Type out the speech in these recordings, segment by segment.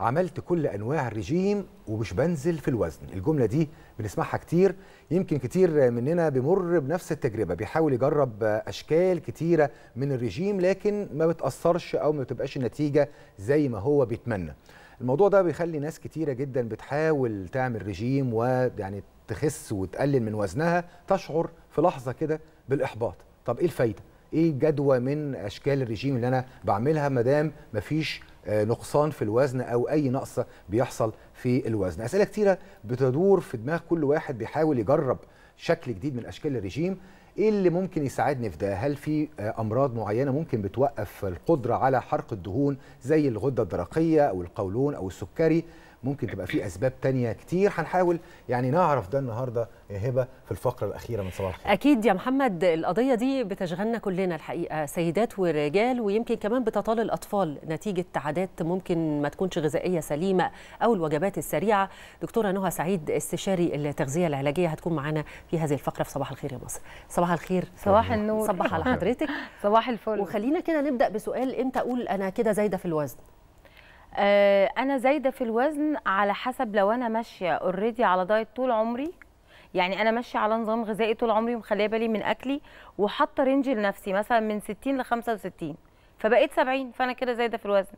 عملت كل أنواع الرجيم ومش بنزل في الوزن. الجملة دي بنسمعها كتير يمكن كتير مننا بيمر بنفس التجربة بيحاول يجرب أشكال كتيرة من الرجيم لكن ما بتأثرش أو ما بتبقاش النتيجة زي ما هو بيتمنى. الموضوع ده بيخلي ناس كتيرة جدا بتحاول تعمل رجيم ويعني تخس وتقلل من وزنها تشعر في لحظة كده بالإحباط. طب إيه الفايدة؟ إيه الجدوى من اشكال الرجيم اللي أنا بعملها؟ ما دام مفيش نقصان في الوزن أو اي نقص بيحصل في الوزن. أسئلة كتيرة بتدور في دماغ كل واحد بيحاول يجرب شكل جديد من اشكال الرجيم. إيه اللي ممكن يساعدني في ده؟ هل في امراض معينة ممكن بتوقف القدرة على حرق الدهون زي الغدة الدرقية أو القولون أو السكري؟ ممكن تبقى في أسباب تانية كتير هنحاول يعني نعرف ده النهارده يا هبة في الفقرة الأخيرة من صباح الخير. أكيد يا محمد القضية دي بتشغلنا كلنا الحقيقة سيدات ورجال ويمكن كمان بتطال الأطفال نتيجة عادات ممكن ما تكونش غذائية سليمة أو الوجبات السريعة. دكتورة نهى سعيد استشاري التغذية العلاجية هتكون معانا في هذه الفقرة في صباح الخير يا مصر. صباح الخير. صباح النور. صباح على حضرتك. صباح الفل. وخلينا كده نبدأ بسؤال إمتى أقول أنا كده زايدة في الوزن؟ أنا زايدة في الوزن على حسب لو أنا ماشية already على diet طول عمري. يعني أنا ماشية على نظام غذائي طول عمري ومخلية بالي من أكلي وحاطة range لنفسي مثلا من 60 ل 65 فبقيت 70 فأنا كده زايدة في الوزن.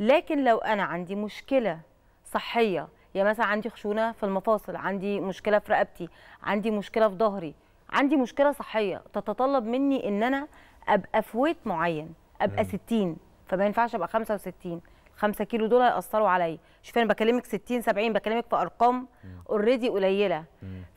لكن لو أنا عندي مشكلة صحية يعني مثلا عندي خشونة في المفاصل عندي مشكلة في رقبتي عندي مشكلة في ظهري عندي مشكلة صحية تتطلب مني إن أنا أبقى في weight معين أبقى 60 فما ينفعش أبقى 65 5 كيلو دول هيأثروا عليا. شوف أنا بكلمك 60 70 بكلمك في أرقام already قليلة.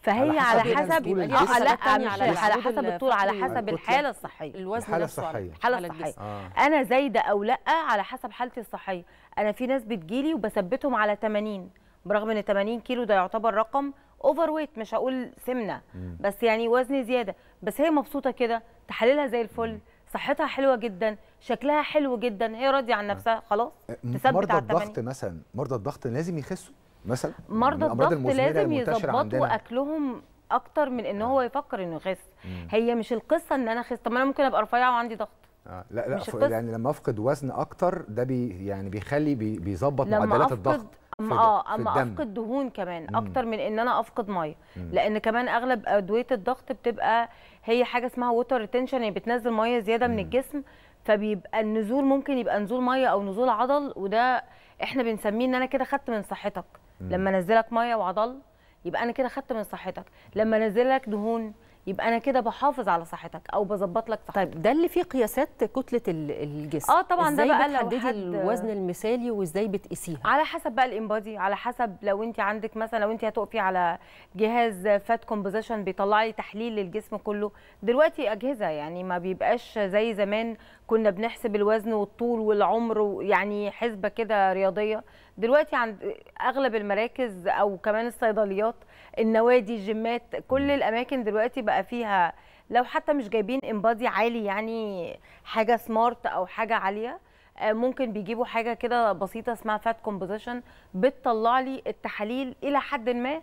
فهي على حسب آه لا مش على حسب الطول على حسب الحالة الصحية. الوزن الحالة الصحية. الحاله الصحية. أنا زايدة أو لأ على حسب حالتي الصحية. أنا في ناس بتجيلي وبثبتهم على 80 برغم إن 80 كيلو ده يعتبر رقم overweight مش هقول سمنة. بس يعني وزن زيادة. بس هي مبسوطة كده تحاليلها زي الفل. صحتها حلوة جدا شكلها حلو جدا هي راضية عن نفسها خلاص. تثبت مرضى على الضغط مثلا مرضى الضغط لازم يخسوا مثلا؟ مرضى الضغط لازم يظبطوا. أكلهم أكتر من إن هو يفكر إنه يخس. هي مش القصة إن أنا أخس. طب ما أنا ممكن أبقى رفيعة وعندي ضغط. آه لا لا ف-. يعني لما أفقد وزن أكتر ده بي يعني بيخلي بي بيظبط معدلات الضغط في أما آه في أما الدم. أفقد دهون كمان أكتر من إن أنا أفقد مية. لأن كمان أغلب أدوية الضغط بتبقى هي حاجة اسمها water retention يعني بتنزل مية زيادة من الجسم فبيبقى النزول ممكن يبقى نزول مية أو نزول عضل وده إحنا بنسميه إن أنا كده خدت من صحتك. لما أنزلك مية وعضل يبقى أنا كده خدت من صحتك. لما أنزلك دهون يبقى أنا كده بحافظ على صحتك أو بظبط لك صحتك. طيب ده اللي فيه قياسات كتلة ال- الجسم. آه طبعاً ده بقى لو حد- الوزن المثالي وإزاي بتقيسيها؟ على حسب بقى الانبادي على حسب لو أنت عندك مثلا لو أنت هتقفي على جهاز فات كومبوزيشن بيطلع لي تحليل للجسم كله. دلوقتي أجهزة يعني ما بيبقاش زي زمان كنا بنحسب الوزن والطول والعمر ويعني حسبة كده رياضية. دلوقتي عند أغلب المراكز أو كمان الصيدليات النوادي الجيمات كل الأماكن دلوقتي بقى فيها لو حتى مش جايبين InBody عالي يعني حاجة smart أو حاجة عالية آه، ممكن بيجيبوا حاجة كده بسيطة اسمها fat composition بتطلع لي التحاليل إلى حد ما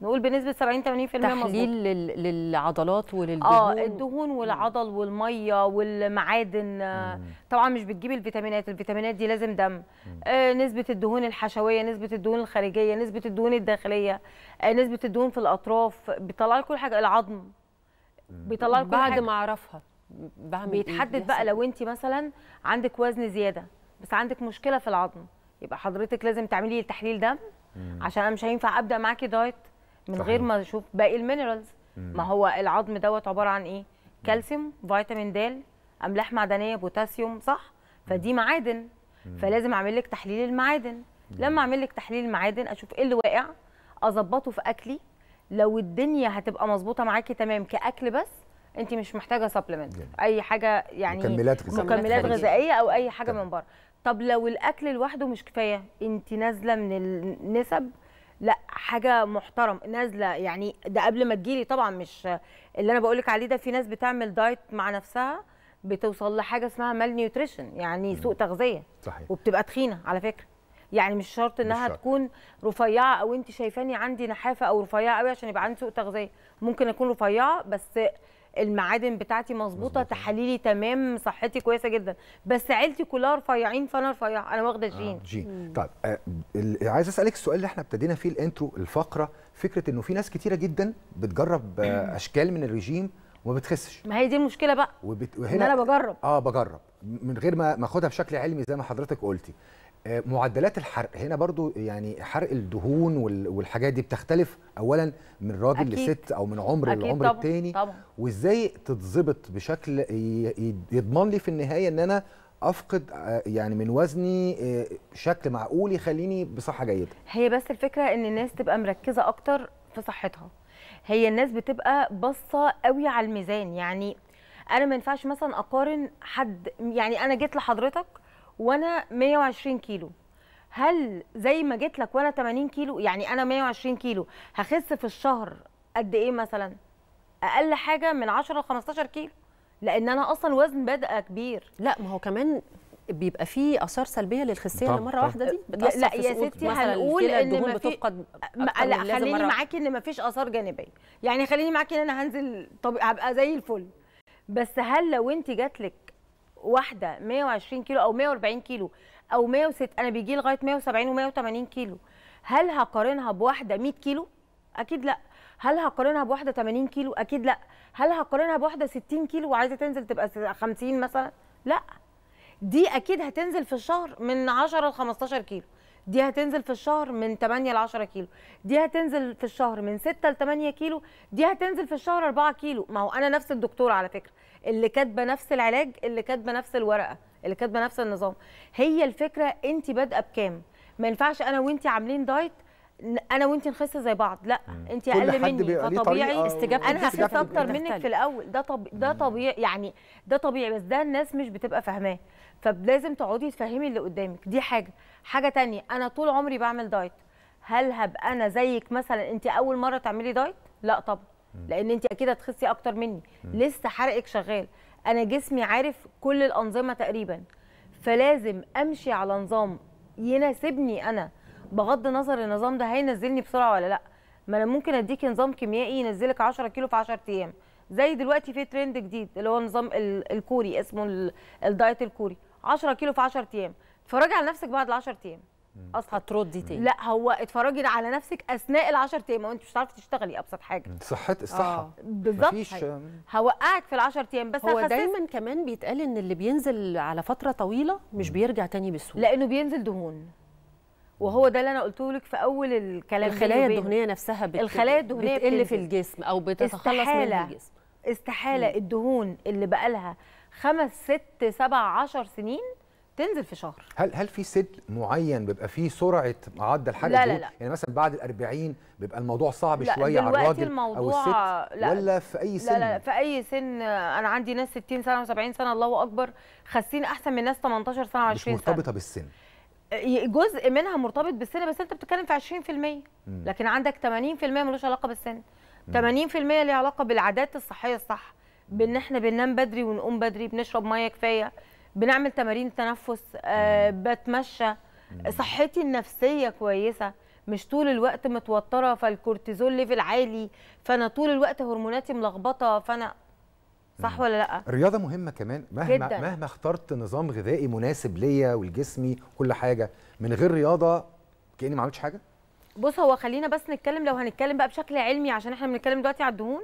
نقول بنسبة 70 80% مظبوط. تحليل لل- للعضلات وللدهون آه الدهون والعضل والمية والمعادن. آه، طبعا مش بتجيب الفيتامينات الفيتامينات دي لازم دم. آه نسبة الدهون الحشوية نسبة الدهون الخارجية نسبة الدهون الداخلية. آه نسبة الدهون في الأطراف. بيطلع لي كل حاجة. العظم. بيطلع لي كل بعد ما أعرفها بعمل إيه؟ بيتحدد بقى لو انت مثلا عندك وزن زيادة بس عندك مشكلة في العظم. يبقى حضرتك لازم تعملي تحليل دم عشان أنا مش هينفع أبدأ معاكي diet. من صحيح. غير ما أشوف. باقي ال minerals. ما هو العظم دوت عبارة عن إيه؟ كالسيوم فيتامين د أملاح معدنية بوتاسيوم صح؟ فدي معادن. فلازم أعمل لك تحليل المعادن. لما أعمل لك تحليل المعادن أشوف إيه اللي واقع أظبطه في أكلي. لو الدنيا هتبقى مظبوطة معاكي تمام كأكل بس انت مش محتاجة supplement أي حاجة يعني مكملات غذائية. مكملات. غذائية أو أي حاجة. من بره. طب لو الأكل لوحده مش كفاية انت نازلة من النسب لا حاجة محترم نازلة يعني ده قبل ما تجيلي طبعا مش اللي أنا بقولك عليه ده في ناس بتعمل diet مع نفسها بتوصل لحاجة اسمها malnutrition يعني سوء تغذية صحيح. وبتبقى تخينة على فكرة. يعني مش شرط إنها مش شرط. تكون رفيعة أو انت شايفاني عندي نحافة أو رفيعة قوي عشان يبقى عندي سوء تغذية. ممكن أكون رفيعة بس المعادن بتاعتي مظبوطة تحاليلي تمام صحتي كويسة جدا. بس عيلتي كلها رفيعين فأنا رفيعة. أنا واخدة جين. آه جين طيب آه عايز أسألك السؤال اللي إحنا ابتدينا فيه ال intro الفقرة فكرة إنه في ناس كتيرة جدا بتجرب آه أشكال من الرجيم وما بتخسش. ما هي دي المشكلة بقى وبت... إن أنا بجرب. آه بجرب. من غير ما ما أخدها بشكل علمي زي ما حضرتك قلتي. معدلات الحرق. هنا برضو يعني حرق الدهون وال- والحاجات دي بتختلف اولا من راجل أكيد. لست أو من عمر أكيد لعمر التاني. وإزاي تتظبط بشكل يضمن لي في النهاية إن أنا أفقد آه، يعني من وزني آه، شكل معقول يخليني بصحة جيدة؟ هي بس الفكرة إن الناس تبقى مركزة أكتر في صحتها. هي الناس بتبقى باصة قوي على الميزان. يعني أنا ما ينفعش مثلا أقارن حد يعني أنا جيت لحضرتك وأنا 120 كيلو. هل زي ما جيت لك وأنا 80 كيلو؟ يعني أنا 120 كيلو. هخس في الشهر قد إيه مثلا؟ أقل حاجة من 10 ل 15 كيلو. لأن أنا أصلا وزن بادئة كبير. لا ما هو كمان بيبقى فيه آثار سلبية للخسية اللي مره. واحدة دي. لا- بتأثر لا في يا ستي هنقول الدهون ما في- ما لا خليني. معاكي إن مفيش آثار جانبية. يعني خليني معاكي إن أنا هنزل طب هبقى زي الفل. بس هل لو أنت جاتلك واحدة 120 كيلو أو 140 كيلو أو 106 أنا بيجي لغاية 170 و180 كيلو. هل هقارنها بواحدة 100 كيلو؟ أكيد لأ. هل هقارنها بواحدة 80 كيلو؟ أكيد لأ. هل هقارنها بواحدة 60 كيلو وعايزة تنزل تبقى 50 مثلا؟ لأ. دي أكيد هتنزل في الشهر من 10 ل 15 كيلو. دي هتنزل في الشهر من 8 ل 10 كيلو دي هتنزل في الشهر من 6 ل 8 كيلو دي هتنزل في الشهر 4 كيلو. ما هو أنا نفس الدكتور على فكرة اللي كاتبة نفس العلاج اللي كاتبة نفس الورقة اللي كاتبة نفس النظام. هي الفكرة انت بادئة بكام؟ ما ينفعش أنا وانت عاملين دايت أنا وانت نخس زي بعض لأ انت أقل مني. فطبيعي استجابة أنا هخس أكتر منك. في الأول. ده طب ده طبيعي يعني ده طبيعي بس ده الناس مش بتبقى فاهماه. فلازم تقعدي تفهمي اللي قدامك. دي حاجة. حاجة تانية أنا طول عمري بعمل دايت. هل هبقى أنا زيك مثلا؟ انت أول مرة تعملي دايت؟ لأ طبعا. لأن انت أكيد هتخسي أكتر مني. لسه حرقك شغال. أنا جسمي عارف كل الأنظمة تقريبا. فلازم أمشي على نظام يناسبني أنا. بغض النظر النظام ده هينزلني بسرعة ولا لأ ما أنا ممكن اديكي نظام كيميائي ينزلك 10 كيلو في 10 أيام. زي دلوقتي في ترند جديد اللي هو نظام ال- الكوري اسمه ال- الدايت الكوري. 10 كيلو في 10 أيام. اتفرجي على نفسك بعد ال 10 أيام أصلا. هتردي تاني. لأ هو اتفرجي على نفسك أثناء ال 10 أيام وانت مش هتعرفي تشتغلي أبسط حاجة. صحه الصحة. آه. بالظبط مفيش هوقعك في ال 10 أيام بس هو. دايما كمان بيتقال إن اللي بينزل على فترة طويلة مش بيرجع تاني بسهولة. لأنه بينزل دهون. وهو ده اللي أنا قلته لك في أول الكلام الخلايا. الدهنية نفسها بت... الخلايا الدهنية بتقل في بتنزل. الجسم أو بتتخلص من استحالة. الجسم استحالة الدهون اللي بقالها خمس ست سبع عشر سنين تنزل في شهر هل هل في سن معين بيبقى فيه سرعة معدل حرق لا، لا،؟ لا. يعني مثلا بعد ال 40 بيبقى الموضوع صعب لا، شوية على الراجل أو الموضوع- الست لا. ولا في أي سن لا لا لا في أي سن أنا عندي ناس 60 سنة و70 سنة الله أكبر خاسين أحسن من ناس 18 سنة و20 مش سنة مرتبطة بالسن جزء منها مرتبط بالسن بس انت بتتكلم في 20% لكن عندك 80% ملوش علاقة بالسن. 80% ليه علاقة بالعادات الصحية الصح. بإن إحنا بننام بدري ونقوم بدري بنشرب مية كفاية بنعمل تمارين تنفس آه بتمشى. صحتي النفسية كويسة. مش طول الوقت متوترة فال cortisol level عالي فأنا طول الوقت هرموناتي ملخبطة فأنا صح ولا لأ؟ الرياضة مهمة كمان مهما جداً. مهما اخترت نظام غذائي مناسب ليا ولجسمي كل حاجة من غير رياضة كأني ما عملتش حاجة. بص هو خلينا بس نتكلم لو هنتكلم بقى بشكل علمي عشان إحنا بنتكلم دلوقتي على الدهون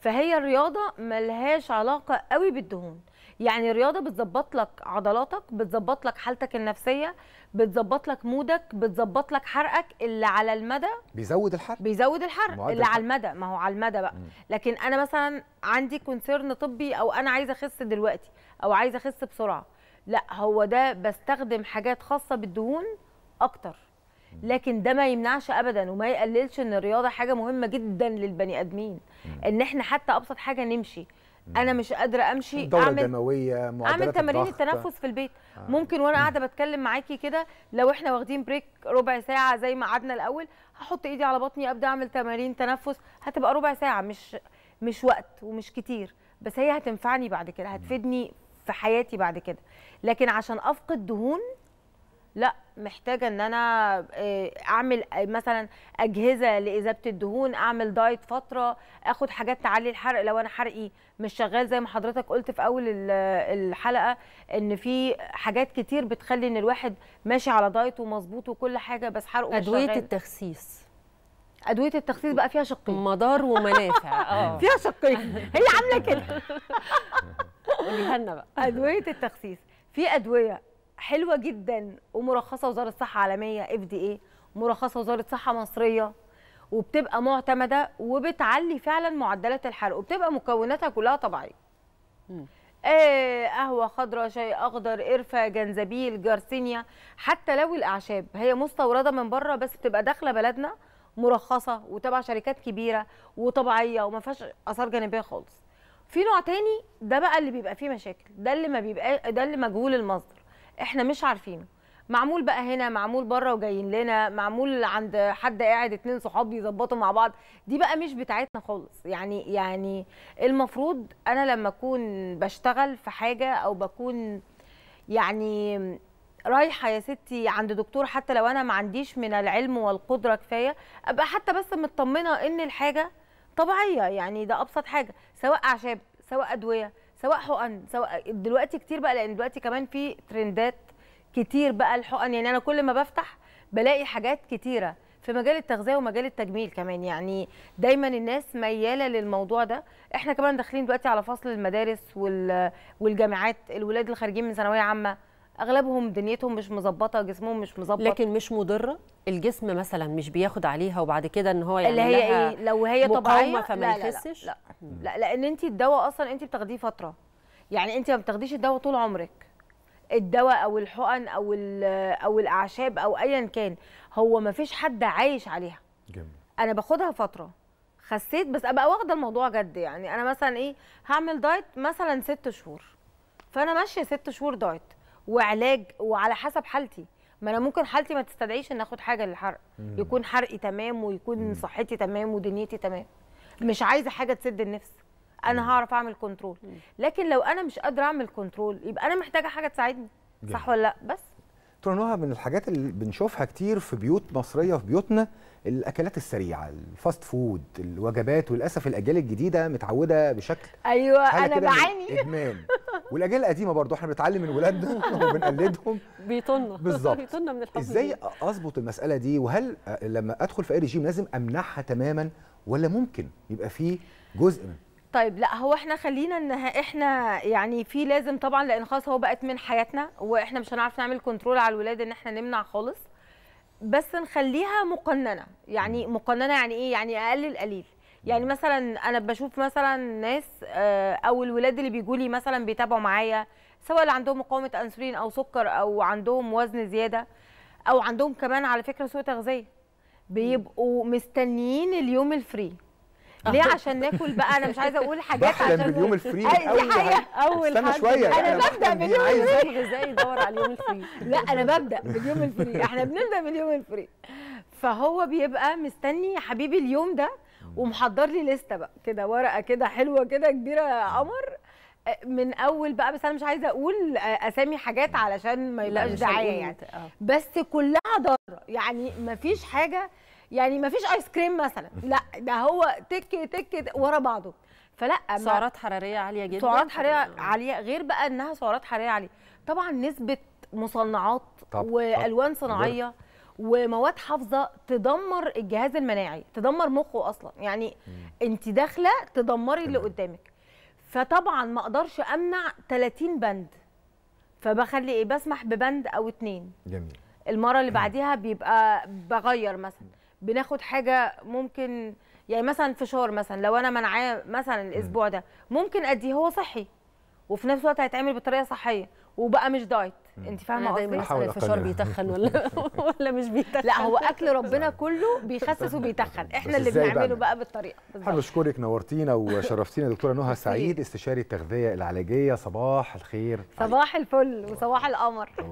فهي الرياضة ملهاش علاقة قوي بالدهون. يعني الرياضة بتظبط لك عضلاتك بتظبط لك حالتك النفسية بتظبط لك مودك بتظبط لك حرقك اللي على المدى. بيزود الحرق. بيزود الحرق اللي على الحرق. المدى. ما هو على المدى بقى. لكن أنا مثلا عندي concern طبي أو أنا عايزه أخس دلوقتي أو عايزه أخس بسرعة. لا هو ده بستخدم حاجات خاصة بالدهون أكتر. لكن ده ما يمنعش ابدا وما يقللش إن الرياضة حاجة مهمة جدا للبني آدمين. إن إحنا حتى أبسط حاجة نمشي. أنا مش قادرة أمشي الدورة أعمل معدلات أعمل تمارين. التنفس في البيت. ممكن وأنا قاعدة بتكلم معاكي كده لو إحنا واخدين بريك ربع ساعة زي ما قعدنا الأول هحط إيدي على بطني أبدأ أعمل تمارين تنفس. هتبقى ربع ساعة مش مش وقت ومش كتير. بس هي هتنفعني بعد كده هتفيدني في حياتي بعد كده. لكن عشان أفقد دهون لأ. محتاجة إن أنا آه، أعمل آه، مثلا أجهزة لاذابه الدهون أعمل دايت فترة آخد حاجات تعلي الحرق. لو أنا حرقي مش شغال زي ما حضرتك قلت في أول ال- الحلقة إن في حاجات كتير بتخلي إن الواحد ماشي على دايت ومظبوط وكل حاجة بس حرقه مش أدوية شغال. التخسيس. أدوية التخسيس بقى فيها شقين مضار ومنافع. آه. فيها شقين هي عاملة كده. قوليها لنا بقى. أدوية التخسيس. في أدوية حلوة جدا ومرخصة وزارة الصحة عالميه اف دي اي مرخصة وزارة صحه مصرية وبتبقى معتمدة وبتعلي فعلا معدلات الحرق وبتبقى مكوناتها كلها طبيعية. آه قهوة خضراء شاي أخضر قرفة جنزبيل جارسينيا حتى لو الأعشاب. هي مستوردة من بره بس بتبقى داخلة بلدنا مرخصة وتبع شركات كبيرة وطبيعية وما فيهاش آثار جانبية خالص. في نوع تاني ده بقى اللي بيبقى فيه مشاكل ده اللي ما بيبقى ده اللي مجهول المصدر. إحنا مش عارفينه. معمول بقى هنا معمول بره وجايين لنا معمول عند حد قاعد اتنين صحاب بيظبطوا مع بعض. دي بقى مش بتاعتنا خالص. يعني يعني المفروض أنا لما أكون بشتغل في حاجة أو بكون يعني رايحة يا ستي عند دكتور حتى لو أنا ما عنديش من العلم والقدرة كفاية أبقى حتى بس مطمنة إن الحاجة طبيعية. يعني ده أبسط حاجة سواء أعشاب سواء أدوية. سواء حقن سواء دلوقتي كتير بقى لأن دلوقتي كمان في ترندات كتير بقى الحقن. يعني أنا كل ما بفتح بلاقي حاجات كتيرة في مجال التغذية ومجال التجميل كمان. يعني دايما الناس ميالة للموضوع ده. إحنا كمان داخلين دلوقتي على فصل المدارس وال- والجامعات الولاد اللي خارجين من ثانوية عامة. أغلبهم دنيتهم مش مظبطة جسمهم مش مظبط. لكن مش مضرة؟ الجسم مثلا مش بياخد عليها وبعد كده إن هو يعني اللي هي لها إيه؟ لو هي طبيعية؟ فما لا لا؟ لا, لا, لا لأن انت الدواء أصلا انت بتاخديه فترة. يعني انت ما بتاخديش الدواء طول عمرك. الدواء أو الحقن أو ال- أو الأعشاب أو ايا كان هو ما فيش حد عايش عليها. جميل. أنا باخدها فترة. خسيت بس أبقى واخدة الموضوع جد. يعني أنا مثلا إيه؟ هعمل diet مثلا ست شهور. فأنا ماشية ست شهور diet. وعلاج وعلى حسب حالتي. ما أنا ممكن حالتي ما تستدعيش إن آخد حاجة للحرق. يكون حرقي تمام ويكون صحتي تمام ودنيتي تمام. مش عايزة حاجة تسد النفس. أنا هعرف أعمل control لكن لو أنا مش قادرة أعمل control يبقى أنا محتاجة حاجة تساعدني. صح ولا لأ؟ بس. دكتوره نهى من الحاجات اللي بنشوفها كتير في بيوت مصرية في بيوتنا الأكلات السريعة ال fast food الوجبات وللأسف الأجيال الجديدة متعودة بشكل أيوه أنا بعاني. ادمان والأجيال القديمة برضو إحنا بنتعلم من ولادنا وبنقلدهم. بيبوظونا بالظبط. بيبوظونا من الحب إزاي أظبط المسألة دي؟ وهل لما أدخل في أي ريجيم لازم امنعها تماما ولا ممكن يبقى فيه جزء من؟ طيب لا هو إحنا خلينا إن إحنا يعني في لازم طبعا لأن خلاص هو بقت من حياتنا وإحنا مش هنعرف نعمل control على الولاد إن إحنا نمنع خالص. بس نخليها مقننة. يعني مقننة يعني إيه؟ يعني أقل القليل. يعني مثلا أنا بشوف مثلا ناس آه، أو الولاد اللي بيجوا لي مثلا بيتابعوا معايا سواء اللي عندهم مقاومة أنسولين أو سكر أو عندهم وزن زيادة أو عندهم كمان على فكرة سوء تغذية بيبقوا مستنيين اليوم ال free ليه؟ عشان ناكل بقى أنا مش عايزة أقول حاجات عشان باليوم ال free أول. أول استنى أنا ببدأ بحلم بيه، باليوم نظام غذائي يدور على اليوم ال free لا أنا ببدأ باليوم ال free إحنا بنبدأ باليوم ال free فهو بيبقى مستني يا حبيبي اليوم ده ومحضر لي لسته بقى. كده ورقة كده حلوة كده كبيرة يا قمر. آه، من أول بقى بس أنا مش عايزة أقول آه، أسامي حاجات علشان ما يبقاش دعايه يعني. آه. بس كلها ضاره يعني مفيش حاجة يعني مفيش ايس كريم مثلا. لا ده هو تك تك ورا بعضه. فلا ما- سعرات حرارية عالية جدا. سعرات حرارية عالية غير بقى إنها سعرات حرارية عالية. طبعا نسبة مصنعات طب- وألوان طب. صناعية ومواد حافظة تدمر الجهاز المناعي تدمر مخه أصلا. يعني أنت داخلة تدمري اللي. قدامك. فطبعا ما أقدرش أمنع 30 بند. فبخلي إيه؟ بسمح ببند أو اتنين. جميل. المرة اللي بعديها بيبقى بغير مثلا. بناخد حاجة ممكن يعني مثلا فشار مثلا لو أنا منعاه مثلا الأسبوع ده ممكن أديه هو صحي. وفي نفس الوقت هيتعمل بطريقة صحية وبقى مش دايت. انت فاهمة دايما قصدي؟ بحاول أسأل الفشار. بيتخن ولا ولا مش بيتخن. لا هو أكل ربنا كله بيخسس وبيتخن. إحنا اللي بنعمله نعمل؟ بقى بالطريقة. بالظبط. اشكرك نورتينا وشرفتينا. دكتورة نهى سعيد استشاري التغذية العلاجية. صباح الخير. صباح الفل وصباح القمر.